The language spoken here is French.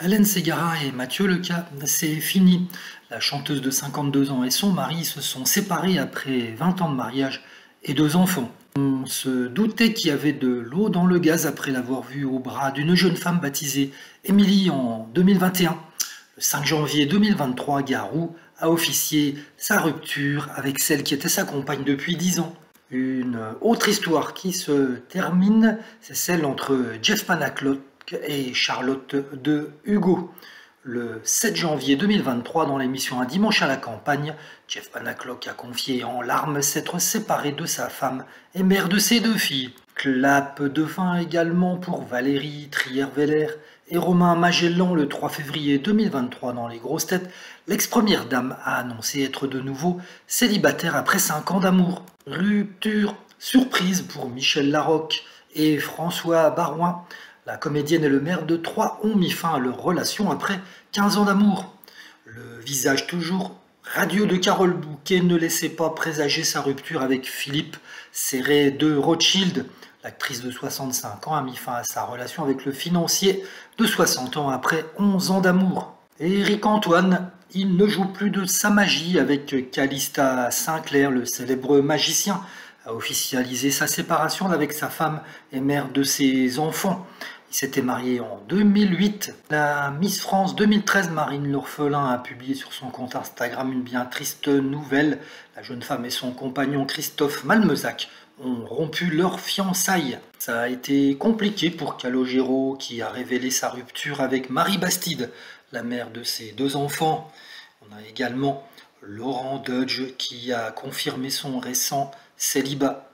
Hélène Ségara et Mathieu Leca, c'est fini. La chanteuse de 52 ans et son mari se sont séparés après 20 ans de mariage et deux enfants. On se doutait qu'il y avait de l'eau dans le gaz après l'avoir vue au bras d'une jeune femme baptisée Émilie en 2021. Le 5 janvier 2023, Garou a officié sa rupture avec celle qui était sa compagne depuis 10 ans. Une autre histoire qui se termine, c'est celle entre Jeff Et Charlotte de Hugo. Le 7 janvier 2023, dans l'émission Un dimanche à la campagne, Jeff Panaclock a confié en larmes s'être séparé de sa femme et mère de ses deux filles. Clap de fin également pour Valérie Trier-Veller et Romain Magellan le 3 février 2023 dans Les Grosses Têtes. L'ex-première dame a annoncé être de nouveau célibataire après 5 ans d'amour. Rupture surprise pour Michel Larocque et François Barouin. La comédienne et le maire de Troyes ont mis fin à leur relation après 15 ans d'amour. Le visage toujours radieux de Carole Bouquet ne laissait pas présager sa rupture avec Philippe Serré de Rothschild. L'actrice de 65 ans a mis fin à sa relation avec le financier de 60 ans après 11 ans d'amour. Éric Antoine, il ne joue plus de sa magie avec Calista Sinclair, le célèbre magicien, a officialisé sa séparation avec sa femme et mère de ses enfants. Il s'était marié en 2008. La Miss France 2013, Marine L'Orphelin, a publié sur son compte Instagram une bien triste nouvelle. La jeune femme et son compagnon Christophe Malmezac ont rompu leur fiançailles. Ça a été compliqué pour Calogero qui a révélé sa rupture avec Marie Bastide, la mère de ses deux enfants. On a également Laurent Dodge qui a confirmé son récent célibat.